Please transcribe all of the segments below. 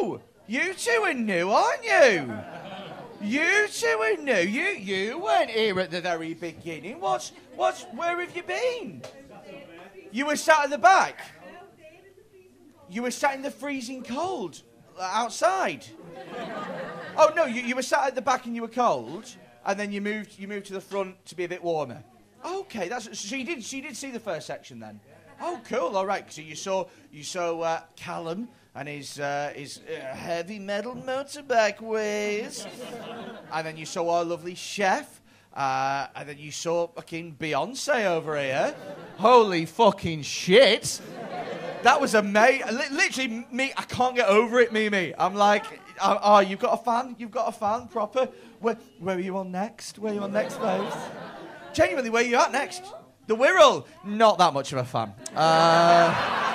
Oh, you two are new, aren't you? You two are new. You you weren't here at the very beginning. What's what's where have you been? You were sat at the back. You were sat in the freezing cold outside. Oh no, you, you were sat at the back and you were cold, and then you moved you moved to the front to be a bit warmer. Okay, that's so did you did see the first section then. Oh, cool. All right. So you saw you saw uh, Callum and his uh, his uh, heavy metal motorbike ways, and then you saw our lovely chef, uh, and then you saw fucking Beyonce over here. Holy fucking shit! That was amazing. Literally, me, I can't get over it, Mimi. I'm like, oh, oh, you've got a fan? You've got a fan, proper? Where, where are you on next? Where are you on next, babes? Genuinely, where are you at next? The Wirral? Not that much of a fan. Uh,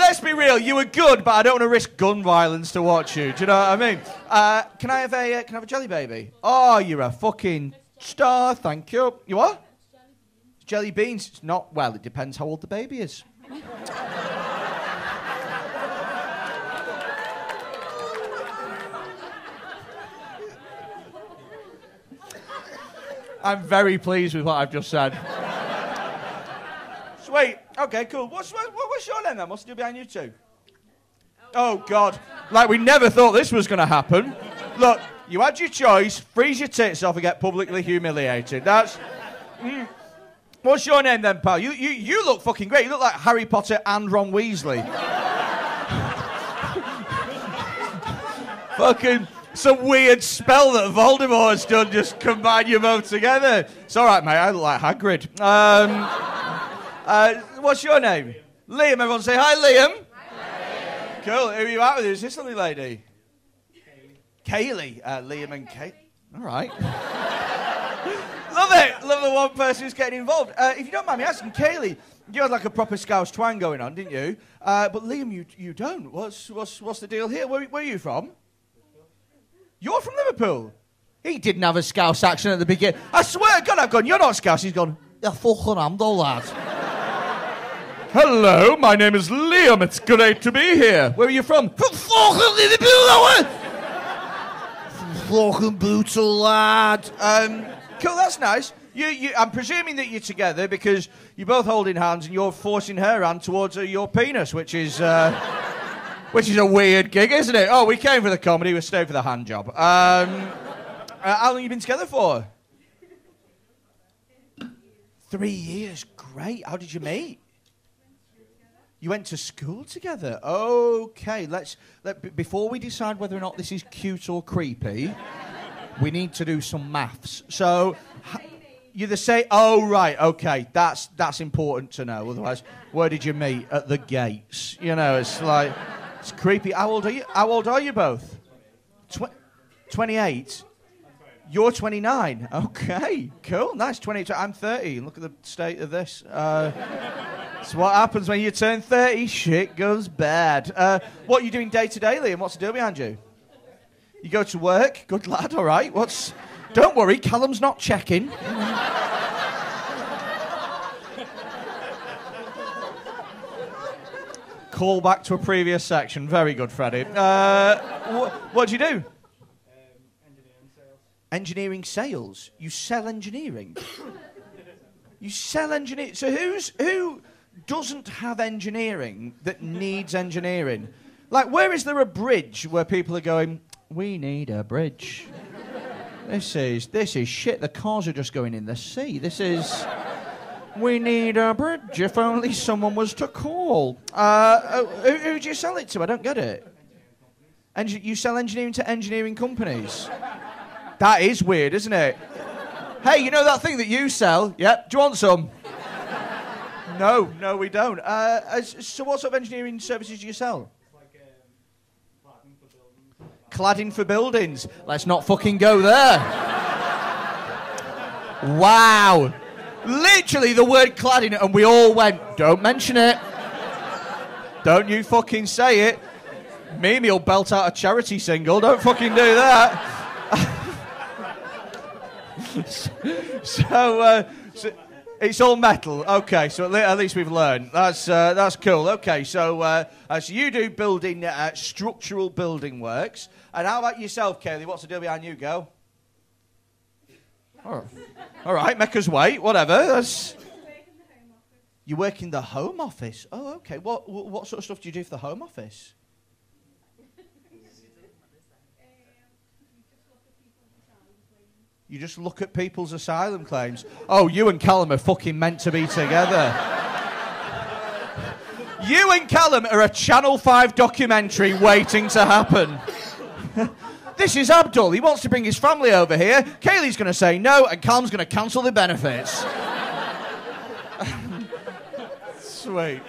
let's be real, you were good, but I don't want to risk gun violence to watch you. Do you know what I mean? Uh, can I have a uh, can I have a jelly baby? Oh, you're a fucking star. Thank you. You are. Jelly beans. It's not. Well, it depends how old the baby is. I'm very pleased with what I've just said. Sweet. Okay, cool. What's, what, what's your name then? What's deal behind you two? Oh, God. Like, we never thought this was going to happen. Look, you had your choice freeze your tits off and get publicly humiliated. That's. Mm. What's your name then, pal? You, you, you look fucking great. You look like Harry Potter and Ron Weasley. fucking some weird spell that Voldemort's done just combine you both together. It's all right, mate. I look like Hagrid. Um, uh, what's your name? Liam. Everyone say hi, Liam. Hi, Cool. Who are you out with? Is this lovely lady? Kaylee. Kaylee. Uh, Liam and Kate. All right. Love it. Love the one person who's getting involved. Uh, if you don't mind me asking, Kaylee, you had like a proper Scouse twang going on, didn't you? Uh, but Liam, you, you don't. What's, what's, what's the deal here? Where, where are you from? You're from Liverpool. He didn't have a Scouse accent at the beginning. I swear to God, I've gone, you're not Scouse. He's gone, yeah, fucking am, though, lad. Hello, my name is Liam. It's great to be here. Where are you from? From fucking Liverpool, that. Fucking brutal, lad. Um, cool, that's nice. You, you, I'm presuming that you're together because you're both holding hands and you're forcing her hand towards uh, your penis, which is. Uh, which is a weird gig, isn't it? Oh, we came for the comedy, we stayed for the hand job. Um, uh, how long have you been together for? Three years. Great. How did you meet? You went to school together. Okay, let's let before we decide whether or not this is cute or creepy, we need to do some maths. So, you're the same. Oh right, okay, that's that's important to know. Otherwise, where did you meet? At the gates. You know, it's like. It's creepy. How old are you? How old are you both? Tw- 28. You're 29. Okay, cool, nice. 28. I'm 30. Look at the state of this. Uh, it's what happens when you turn 30. Shit goes bad. Uh, what are you doing day to day, Liam? What's the deal behind you? You go to work. Good lad. All right. What's? Don't worry. Callum's not checking. call back to a previous section. Very good, Freddy. Uh, wh- what do you do? Um, engineering sales. Engineering sales. You sell engineering. you sell engineering. So who's who doesn't have engineering that needs engineering? Like, where is there a bridge where people are going? We need a bridge. this is this is shit. The cars are just going in the sea. This is. We need a bridge if only someone was to call. Uh, who, who do you sell it to? I don't get it. You sell engineering to engineering companies? That is weird, isn't it? Hey, you know that thing that you sell? Yep. Do you want some? No, no, we don't. Uh, so, what sort of engineering services do you sell? Like um, cladding for buildings. Cladding for buildings. Let's not fucking go there. wow. Literally the word cladding, and we all went, don't mention it. Don't you fucking say it. Mimi will belt out a charity single. Don't fucking do that. so, uh, so, It's all metal. Okay, so at, least we've learned. That's uh, that's cool. Okay, so uh, so you do building uh, structural building works, and how about yourself, Kaylee? What's the deal behind you? Go. All right, all right make us wait. Whatever. That's... You work in the home office. Oh, okay. What what what sort of stuff do you do for the home office? You just look at people's asylum claims. Oh, you and Callum are fucking meant to be together. you and Callum are a Channel 5 documentary waiting to happen. this is Abdul. He wants to bring his family over here. Kaylee's going to say no, and Callum's going to cancel the benefits. Sweet.